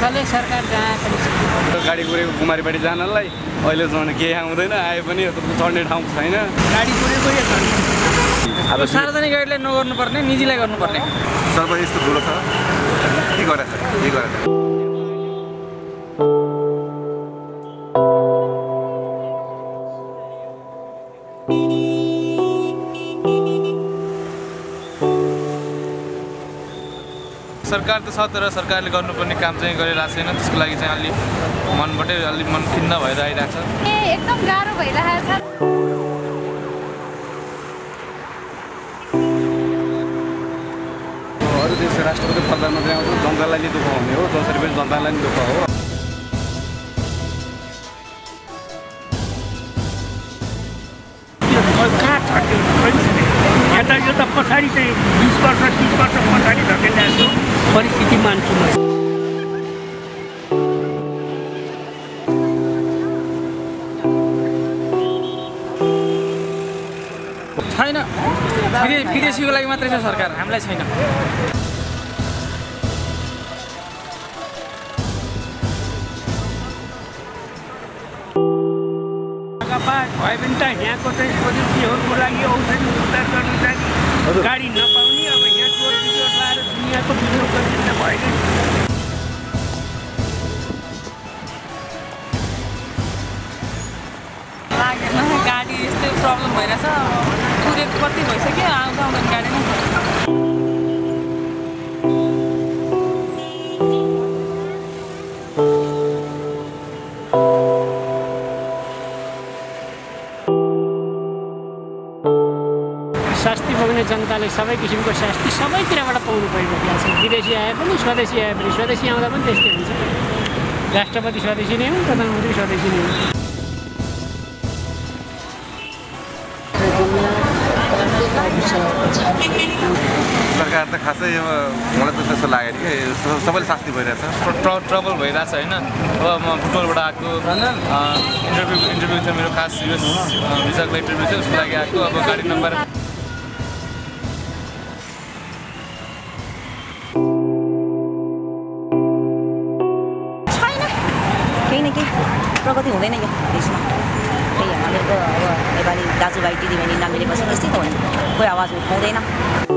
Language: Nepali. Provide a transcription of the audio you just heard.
दुःखले सरकार जहाँ पनि गाडी कुरेको कुमारीबाडी जानलाई। अहिले जाने केही आउँदैन आए पनि चढ्ने ठाउँ छैन। गाडी कुरेको अब सार्वजनिक गाडीलाई नगर्नुपर्ने निजीलाई गर्नुपर्ने। सबै यस्तो ठुलो छ। के गरेर के गरेर सरकार त छ तर सरकारले गर्नुपर्ने काम चाहिँ गरिरहेको छैन। त्यसको लागि चाहिँ अलिक मनबाटै अलिक मन खिन्न भएर आइरहेको छ। ए एकदम गाह्रो भइरहेको छ। अरू देशको राष्ट्रपति प्रधानमन्त्री आउँछ जनतालाई नै दुःख हुने हो। जसरी पनि जनतालाई नै दुःख हो। कहाँ छट्यो यता यो त पछाडि चाहिँ छैन। विदे- विदेशीको लागि मात्रै छ सरकार हामीलाई छैन। भयो भने त यहाँको चाहिँ स्वदेशीहरूको लागि औषधि उपचार गर्नु लागि गाडी नपाउने अब यहाँ चोर बिजोर लाएर दुनियाँको बिजोर गरिदिन भएन लागेन गाडी यस्तै प्रब्लम भइरहेछ। कुरेको कति भइसक्यो आउँदा आउँदैन गाडी नै शास्ति भोग्ने जनताले सबै किसिमको शास्ति सबैतिरबाट पाउनु परिरहेको छ विदेशी आए पनि स्वदेशी आए पनि स्वदेशी आउँदा पनि त्यस्तै हुन्छ राष्ट्रपति स्वदेशी नै हुन् प्रधानमन्त्री स्वदेशी नै हुन् सरकार त खासै अब मलाई त त्यस्तो लागेन कि सबैले शास्ति भइरहेछ। ट्र ट्रबल भइरहेछ होइन। अब म बुटोलबाट आएको इन्टरभ्यू इन्टरभ्यू थियो मेरो खास युएस भिजाको इन्टरभ्यू थियो उसको लागि आएको। अब गाडी नम्बर छैन। केही न केही प्रगति हुँदैन यो देशमा। दाजुभाइ दिदीबहिनी नमिलेपछि त्यस्तै त कोही आवाज उठाउँदैन